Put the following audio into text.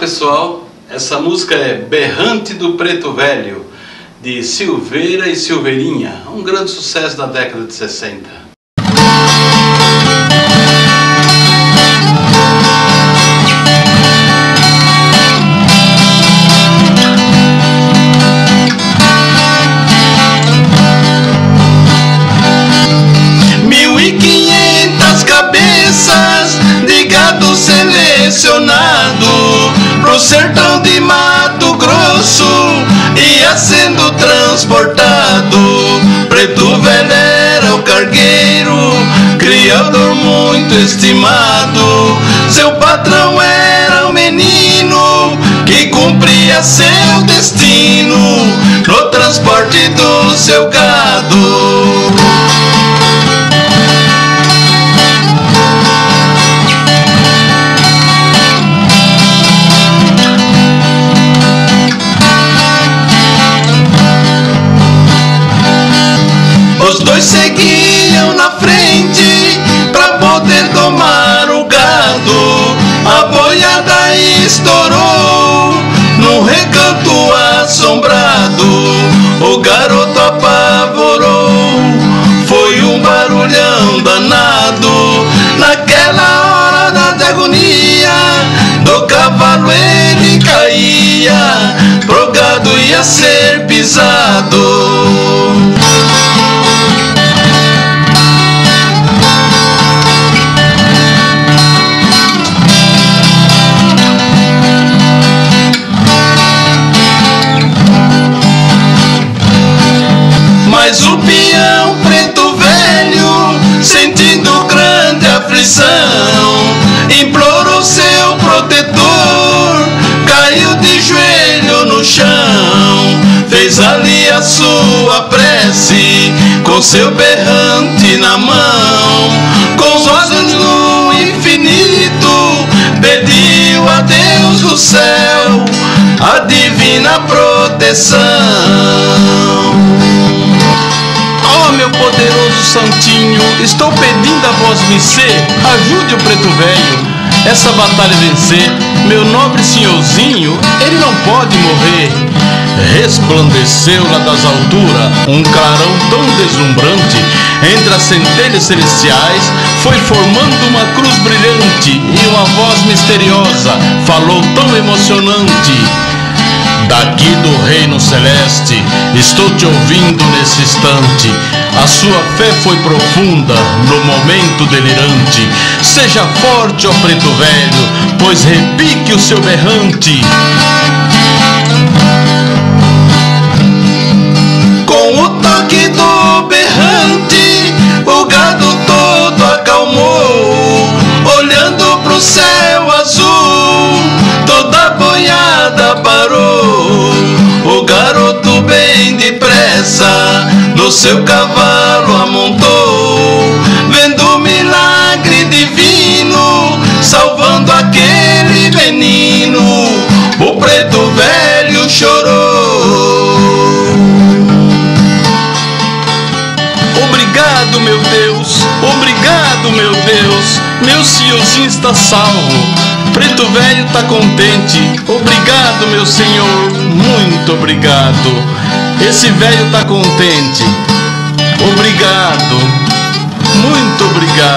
pessoal, essa música é Berrante do Preto Velho, de Silveira e Silveirinha, um grande sucesso da década de 60. Mil e quinhentas cabeças de gado selecionado sertão de Mato Grosso ia sendo transportado. Preto velho era o cargueiro, criador muito estimado. Seu patrão era o menino que cumpria seu destino no transporte do seu gado. Assombrado. O garoto apavorou, foi um barulhão danado. Naquela hora de agonia, do cavalo ele caía, sentindo grande aflição, implorou seu protetor, caiu de joelho no chão, fez ali a sua prece, com seu berrante na mão, com os olhos no infinito, pediu a Deus do céu a divina proteção. Oh, meu poderoso santinho, estou pedindo a vós vencer, ajude o preto velho. Essa batalha vencer, meu nobre senhorzinho, ele não pode morrer. Resplandeceu lá das alturas um clarão tão deslumbrante, entre as centelhas celestiais foi formando uma cruz brilhante e uma voz misteriosa falou tão emocionante. Daqui do reino celeste, estou te ouvindo nesse instante. Sua fé foi profunda no momento delirante. Seja forte, ó preto velho, pois repique o seu berrante. Com o toque do berrante, o gado todo acalmou. Olhando pro céu azul, toda boiada parou. O garoto bem depressa, no seu cavalo amontou. Vendo o milagre divino, salvando aquele menino. O preto velho chorou. Obrigado, meu Deus, obrigado, meu Deus. Meu senhorzinho está salvo. Preto velho tá contente. Obrigado, meu senhor, muito obrigado. Esse velho tá contente. Obrigado, muito obrigado.